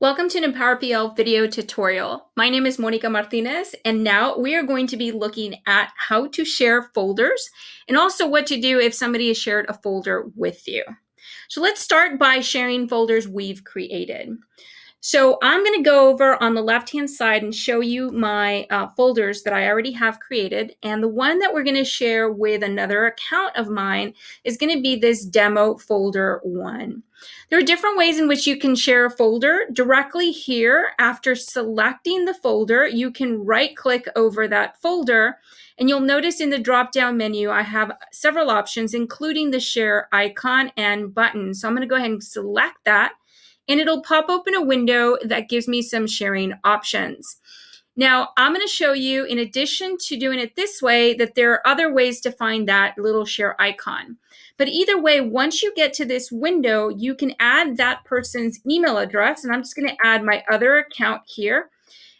Welcome to an EmpowerPL video tutorial. My name is Monica Martinez, and now we are going to be looking at how to share folders and also what to do if somebody has shared a folder with you. So let's start by sharing folders we've created. So I'm going to go over on the left-hand side and show you my uh, folders that I already have created. And the one that we're going to share with another account of mine is going to be this demo folder one. There are different ways in which you can share a folder. Directly here, after selecting the folder, you can right click over that folder and you'll notice in the drop down menu, I have several options, including the share icon and button. So I'm going to go ahead and select that and it'll pop open a window that gives me some sharing options. Now, I'm going to show you, in addition to doing it this way, that there are other ways to find that little share icon. But either way, once you get to this window, you can add that person's email address. And I'm just going to add my other account here.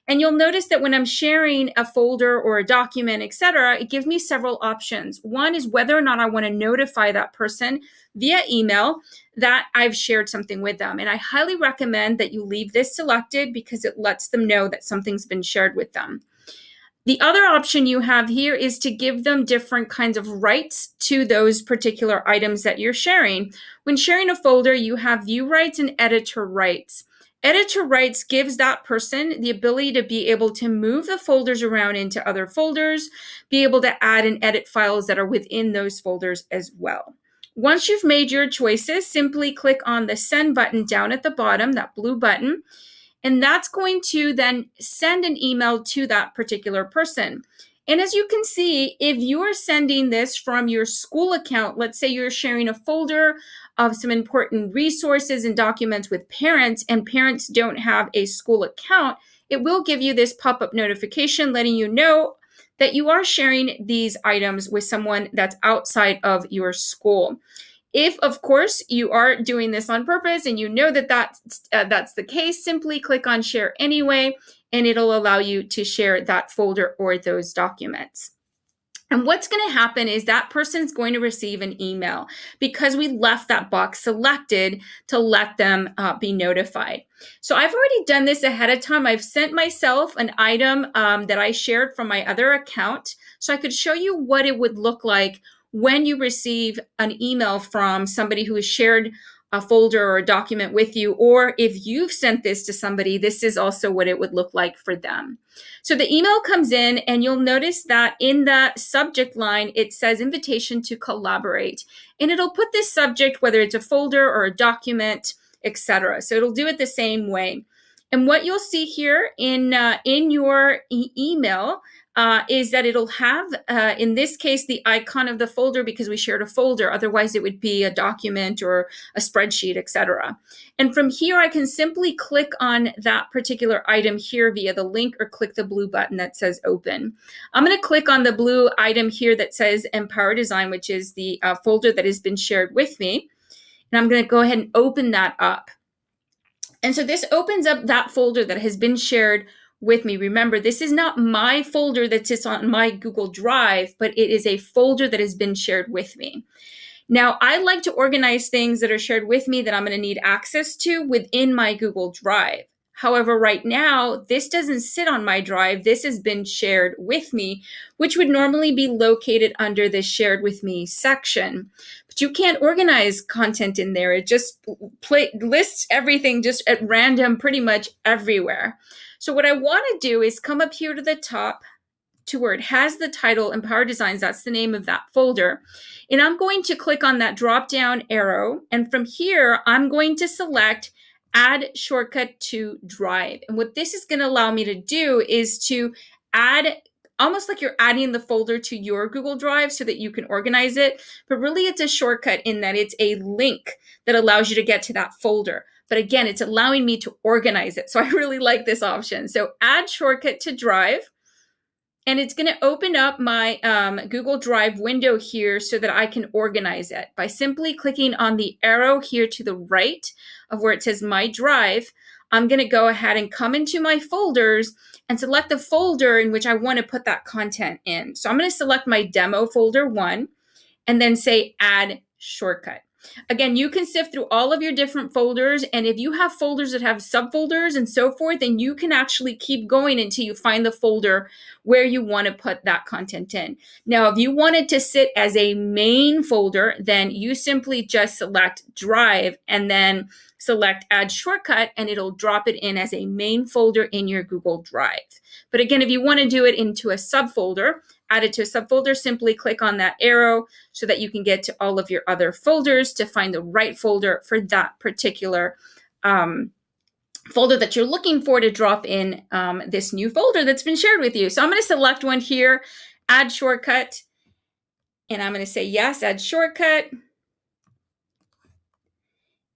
And you'll notice that when I'm sharing a folder or a document, etc., it gives me several options. One is whether or not I want to notify that person via email that I've shared something with them. And I highly recommend that you leave this selected because it lets them know that something's been shared with them. The other option you have here is to give them different kinds of rights to those particular items that you're sharing. When sharing a folder, you have view rights and editor rights. Editor rights gives that person the ability to be able to move the folders around into other folders, be able to add and edit files that are within those folders as well. Once you've made your choices, simply click on the send button down at the bottom, that blue button, and that's going to then send an email to that particular person. And as you can see, if you are sending this from your school account, let's say you're sharing a folder of some important resources and documents with parents, and parents don't have a school account, it will give you this pop up notification letting you know that you are sharing these items with someone that's outside of your school. If, of course, you are doing this on purpose and you know that that's, uh, that's the case, simply click on Share Anyway, and it'll allow you to share that folder or those documents. And what's going to happen is that person's going to receive an email because we left that box selected to let them uh, be notified. So I've already done this ahead of time. I've sent myself an item um, that I shared from my other account so I could show you what it would look like when you receive an email from somebody who has shared a folder or a document with you, or if you've sent this to somebody, this is also what it would look like for them. So the email comes in, and you'll notice that in the subject line, it says invitation to collaborate. And it'll put this subject, whether it's a folder or a document, etc. So it'll do it the same way. And what you'll see here in uh, in your e email uh, is that it'll have, uh, in this case, the icon of the folder because we shared a folder. Otherwise, it would be a document or a spreadsheet, etc. And from here, I can simply click on that particular item here via the link or click the blue button that says open. I'm going to click on the blue item here that says Empower Design, which is the uh, folder that has been shared with me. And I'm going to go ahead and open that up. And so this opens up that folder that has been shared with me. Remember, this is not my folder that sits on my Google Drive, but it is a folder that has been shared with me. Now, I like to organize things that are shared with me that I'm going to need access to within my Google Drive. However, right now, this doesn't sit on my drive. This has been shared with me, which would normally be located under the shared with me section. But you can't organize content in there. It just play, lists everything just at random pretty much everywhere. So what I want to do is come up here to the top to where it has the title Empower Designs. That's the name of that folder. And I'm going to click on that drop down arrow. And from here, I'm going to select add shortcut to drive. And what this is going to allow me to do is to add almost like you're adding the folder to your Google Drive so that you can organize it. But really, it's a shortcut in that it's a link that allows you to get to that folder. But again, it's allowing me to organize it. So I really like this option. So add shortcut to drive. And it's going to open up my um, Google Drive window here so that I can organize it by simply clicking on the arrow here to the right of where it says My Drive. I'm going to go ahead and come into my folders and select the folder in which I want to put that content in. So I'm going to select my demo folder one and then say Add Shortcut. Again, you can sift through all of your different folders. And if you have folders that have subfolders and so forth, then you can actually keep going until you find the folder where you want to put that content in. Now, if you want it to sit as a main folder, then you simply just select Drive and then select Add Shortcut, and it'll drop it in as a main folder in your Google Drive. But again, if you want to do it into a subfolder, add it to a subfolder, simply click on that arrow so that you can get to all of your other folders to find the right folder for that particular um, folder that you're looking for to drop in um, this new folder that's been shared with you. So I'm going to select one here, add shortcut, and I'm going to say yes, add shortcut.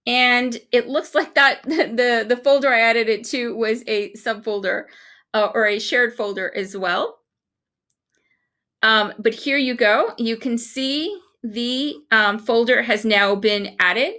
And it looks like that the, the folder I added it to was a subfolder uh, or a shared folder as well. Um, but here you go. You can see the um, folder has now been added.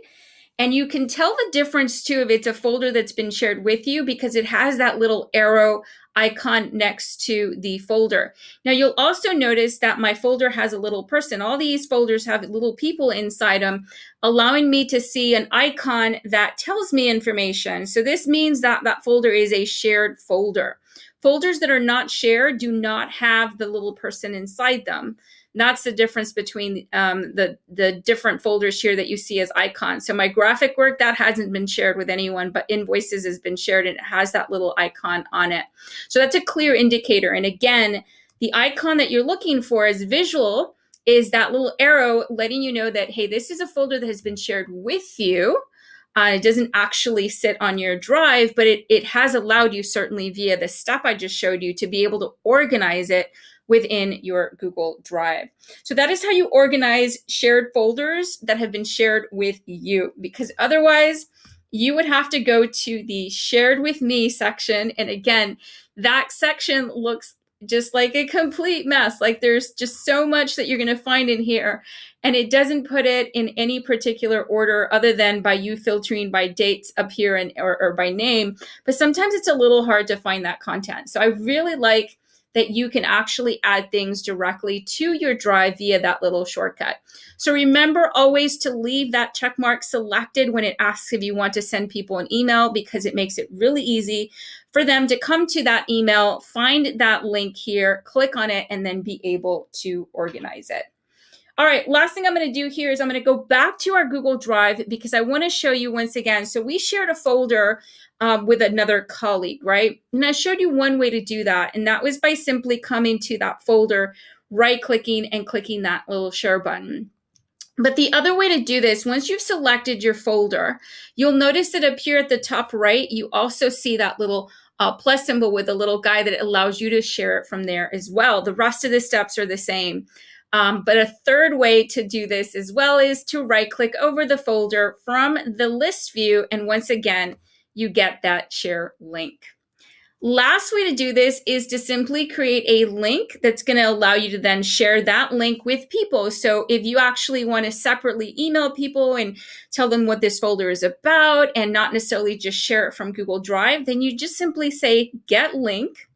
And you can tell the difference too if it's a folder that's been shared with you because it has that little arrow icon next to the folder. Now you'll also notice that my folder has a little person. All these folders have little people inside them, allowing me to see an icon that tells me information. So this means that that folder is a shared folder. Folders that are not shared do not have the little person inside them. That's the difference between um, the the different folders here that you see as icons. So my graphic work that hasn't been shared with anyone, but invoices has been shared and it has that little icon on it. So that's a clear indicator. And again, the icon that you're looking for is visual is that little arrow letting you know that hey, this is a folder that has been shared with you uh, it doesn't actually sit on your drive, but it, it has allowed you, certainly via the step I just showed you, to be able to organize it within your Google Drive. So that is how you organize shared folders that have been shared with you, because otherwise, you would have to go to the shared with me section. And again, that section looks just like a complete mess. Like there's just so much that you're going to find in here. And it doesn't put it in any particular order other than by you filtering by dates up here and or, or by name. But sometimes it's a little hard to find that content. So I really like that you can actually add things directly to your drive via that little shortcut. So remember always to leave that check mark selected when it asks if you want to send people an email because it makes it really easy for them to come to that email, find that link here, click on it, and then be able to organize it. All right, last thing I'm going to do here is I'm going to go back to our Google Drive because I want to show you once again. So we shared a folder um, with another colleague, right? And I showed you one way to do that, and that was by simply coming to that folder, right clicking, and clicking that little share button. But the other way to do this, once you've selected your folder, you'll notice that up here at the top right, you also see that little uh, plus symbol with a little guy that allows you to share it from there as well. The rest of the steps are the same. Um, but a third way to do this as well is to right click over the folder from the list view. And once again, you get that share link. Last way to do this is to simply create a link that's going to allow you to then share that link with people. So if you actually want to separately email people and tell them what this folder is about and not necessarily just share it from Google Drive, then you just simply say get link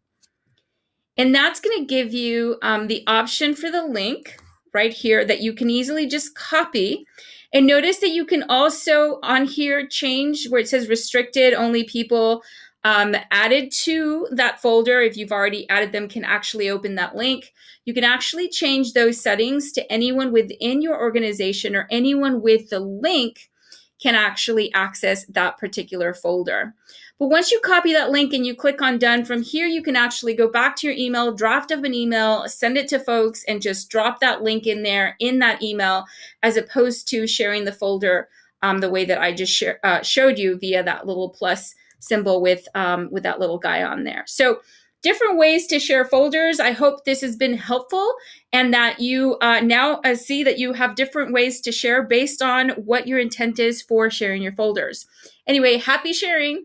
and that's going to give you um, the option for the link right here that you can easily just copy. And notice that you can also on here change where it says restricted, only people um, added to that folder, if you've already added them, can actually open that link. You can actually change those settings to anyone within your organization or anyone with the link can actually access that particular folder. But once you copy that link and you click on done, from here you can actually go back to your email, draft up an email, send it to folks, and just drop that link in there in that email, as opposed to sharing the folder um, the way that I just uh, showed you via that little plus symbol with um, with that little guy on there. So different ways to share folders. I hope this has been helpful and that you uh, now uh, see that you have different ways to share based on what your intent is for sharing your folders. Anyway, happy sharing.